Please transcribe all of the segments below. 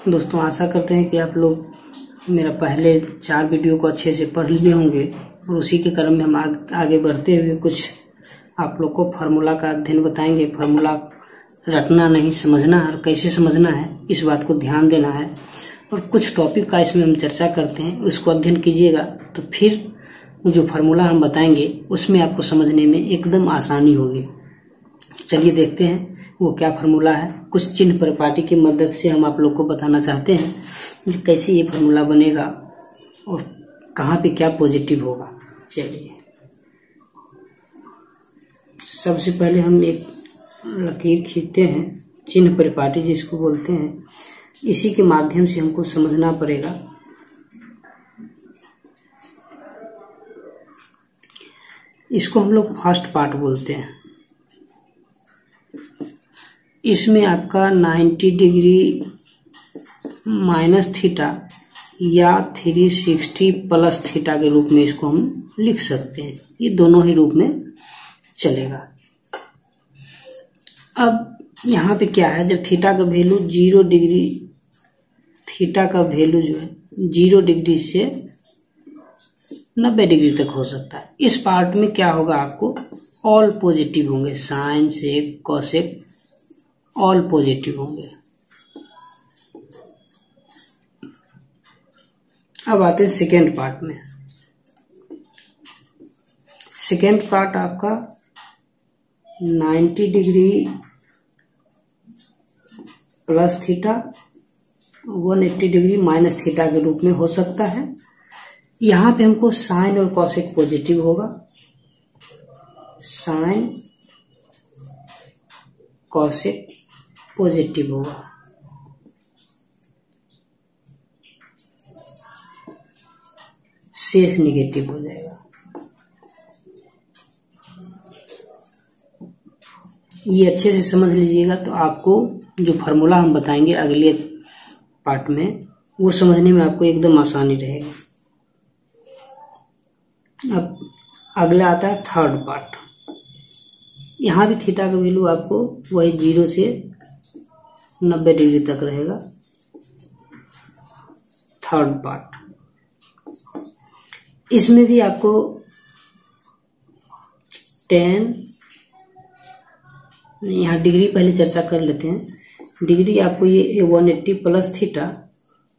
दोस्तों आशा करते हैं कि आप लोग मेरा पहले चार वीडियो को अच्छे से पढ़ लिए होंगे और उसी के क्रम में हम आग, आगे बढ़ते हुए कुछ आप लोग को फार्मूला का अध्ययन बताएँगे। फार्मूला रटना नहीं समझना और कैसे समझना है इस बात को ध्यान देना है और कुछ टॉपिक का इसमें हम चर्चा करते हैं उसको अध्ययन कीजिएगा तो फिर जो फार्मूला हम बताएँगे उसमें आपको समझने में एकदम आसानी होगी। चलिए देखते हैं वो क्या फार्मूला है? कुछ चिन्ह परिपाटी की मदद से हम आप लोग को बताना चाहते हैं कैसे ये फार्मूला बनेगा और कहाँ पे क्या पॉजिटिव होगा। चलिए। सबसे पहले हम एक लकीर खींचते हैं, चिन्ह परिपाटी जिसको बोलते हैं। इसी के माध्यम से हमको समझना पड़ेगा। इसको हम लोग फ़र्स्ट पार्ट बोलते हैं। इसमें आपका 90 डिग्री माइनस थीटा या 360 प्लस थीटा के रूप में इसको हम लिख सकते हैं। ये दोनों ही रूप में चलेगा। अब यहाँ पे क्या है? जब थीटा का वैल्यू ज़ीरो डिग्री, थीटा का वैल्यू जो है, ज़ीरो डिग्री से नब्बे डिग्री तक हो सकता है। इस पार्ट में क्या होगा आपको? ऑल पॉजिटिव होंगे। साइन से कॉसेक ऑल पॉजिटिव होंगे। अब आते हैं सेकेंड पार्ट में। सेकेंड पार्ट आपका 90 degree plus theta 180 degree minus theta के रूप में हो सकता है। यहाँ पे हमको साइन और कॉसेक पॉजिटिव होगा। साइन कॉसेक पॉजिटिव होगा शेष निगेटिव हो जाएगा। ये अच्छे से समझ लीजिएगा तो आपको जो फार्मूला हम बताएँगे अगले पार्ट में, वो समझने में आपको एकदम आसानी रहेगा। अब अगला आता है थर्ड पार्ट यहाँ भी थीटा का वैल्यू आपको वही ज़ीरो से नब्बे डिग्री तक रहेगा। थर्ड पार्ट इसमें भी आपको टेन यहाँ डिग्री पहले चर्चा कर लेते हैं। डिग्री आपको ये वन एट्टी प्लस थीटा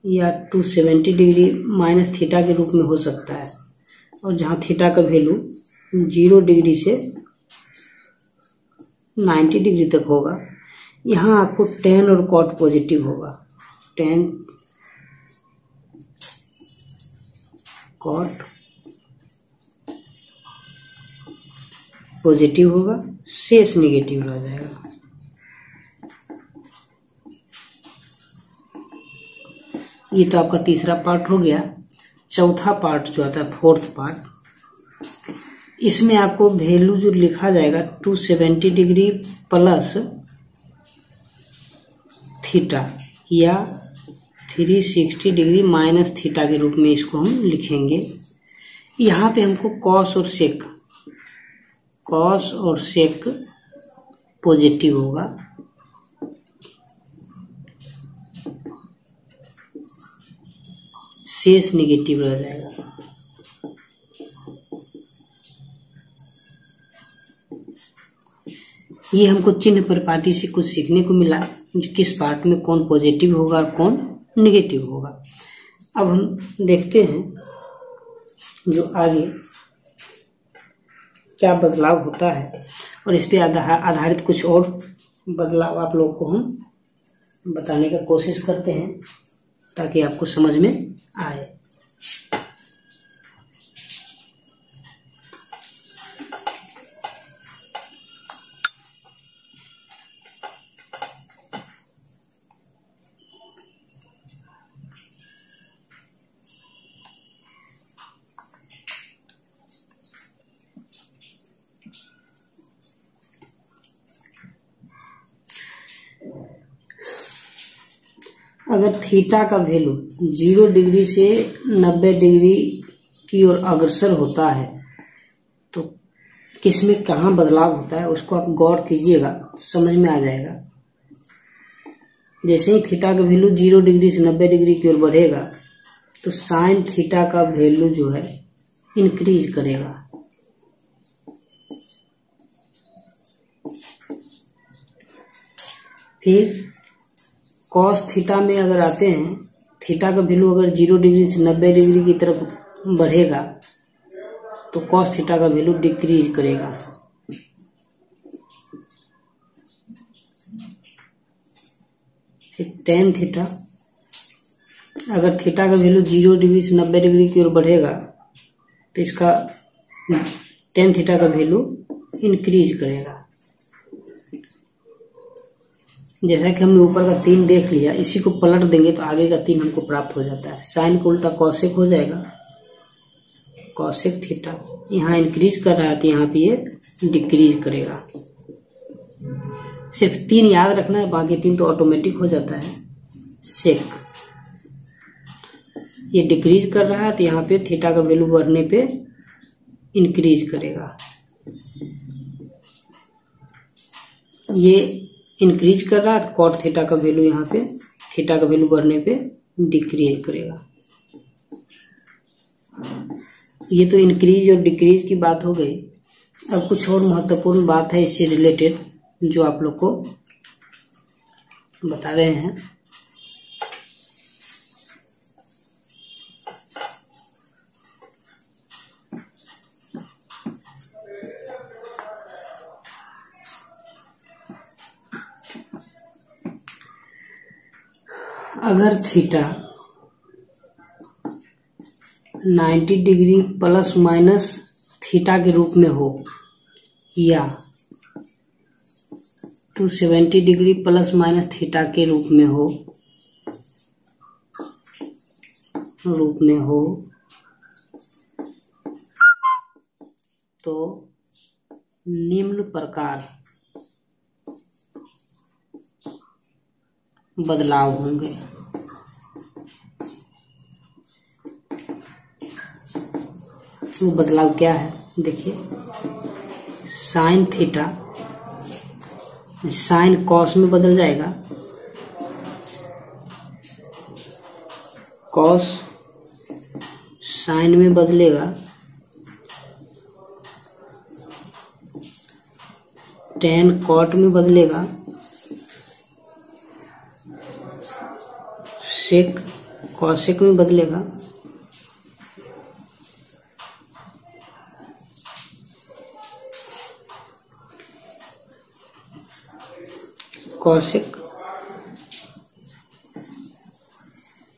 या two seventy degree minus theta के रूप में हो सकता है। और जहाँ थीटा का वैल्यू ज़ीरो डिग्री से नाइन्टी डिग्री तक होगा। यहाँ आपको टेन और कॉट पॉजिटिव होगा। टेन कॉट पॉजिटिव होगा, शेष निगेटिव रह जाएगा। ये तो आपका तीसरा पार्ट हो गया। चौथा पार्ट जो आता है फोर्थ पार्ट इसमें आपको वैल्यू जो लिखा जाएगा two seventy degree plus theta या three sixty degree minus theta के रूप में इसको हम लिखेंगे। यहाँ पे हमको कॉस और सेक कॉस और सेक पॉजिटिव होगा। शेष निगेटिव रह जाएगा। ये हमको चिन्ह परिपाटी से कुछ सीखने को मिला। किस पार्ट में कौन पॉजिटिव होगा और कौन निगेटिव होगा। अब हम देखते हैं जो आगे क्या बदलाव होता है और इस पर आधारित कुछ और बदलाव आप लोग को हम बताने का कोशिश करते हैं ताकि आपको समझ में आए। अगर थीटा का वैल्यू ज़ीरो डिग्री से नब्बे डिग्री की ओर अग्रसर होता है तो किसमें कहाँ बदलाव होता है, उसको आप गौर कीजिएगा, समझ में आ जाएगा। जैसे ही थीटा का वैल्यू ज़ीरो डिग्री से नब्बे डिग्री की ओर बढ़ेगा तो साइन थीटा का वैल्यू जो है इंक्रीज करेगा। फिर कॉस थीटा में अगर आते हैं थीटा का वैल्यू अगर ज़ीरो डिग्री से नब्बे डिग्री की तरफ़ बढ़ेगा तो कॉस थीटा का वैल्यू डिक्रीज करेगा। टेन थीटा अगर थीटा का वैल्यू ज़ीरो डिग्री से नब्बे डिग्री की ओर बढ़ेगा तो इसका टेन थीटा का वैल्यू इंक्रीज करेगा। जैसा कि हमने ऊपर का तीन देख लिया, इसी को पलट देंगे तो आगे का तीन हमको प्राप्त हो जाता है। साइन को उल्टा कौशिक हो जाएगा। कौशिक थीटा यहाँ इंक्रीज कर रहा है तो यहाँ पे ये डिक्रीज करेगा। सिर्फ़ तीन याद रखना है, बाकी तीन तो ऑटोमेटिक हो जाता है। सेक ये डिक्रीज कर रहा है तो यहाँ पे थीटा का वैल्यू बढ़ने पे इंक्रीज करेगा। ये इंक्रीज कर रहा है कॉट थीटा का वैल्यू यहाँ पे थीटा का वैल्यू बढ़ने पे डिक्रीज करेगा। ये तो इंक्रीज और डिक्रीज की बात हो गई। अब कुछ और महत्वपूर्ण बात है इससे रिलेटेड जो आप लोग को बता रहे हैं। अगर theta 90 degree plus minus theta के रूप में हो, या 270 डिग्री प्लस माइनस थीटा के रूप में हो, रूप में हो तो निम्न प्रकार बदलाव होंगे। वो बदलाव क्या है? देखिए। साइन थीटा, साइन कॉस में बदल जाएगा। कॉस साइन में बदलेगा। टेन कॉट में बदलेगा। सेक कौशिक में बदलेगा। कौशिक,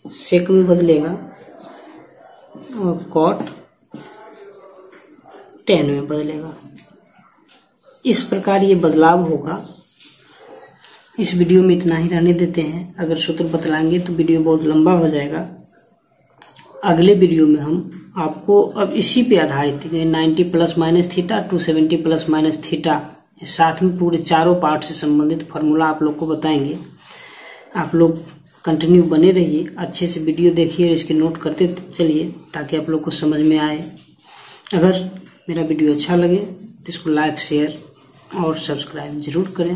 सेक में बदलेगा और कॉट टेन में बदलेगा। इस प्रकार ये बदलाव होगा। इस वीडियो में इतना ही रहने देते हैं। अगर सूत्र बतलाएँगे तो वीडियो बहुत लंबा हो जाएगा। अगले वीडियो में हम आपको अब इसी पे आधारित ninety plus minus theta, two seventy plus minus theta. साथ में पूरे चारों पार्ट से संबंधित फार्मूला आप लोग को बताएँगे। आप लोग कंटिन्यू बने रहिए, अच्छे से वीडियो देखिए और इसके नोट करते चलिए ताकि आप लोग को समझ में आए। अगर मेरा वीडियो अच्छा लगे तो इसको लाइक शेयर और सब्सक्राइब ज़रूर करें।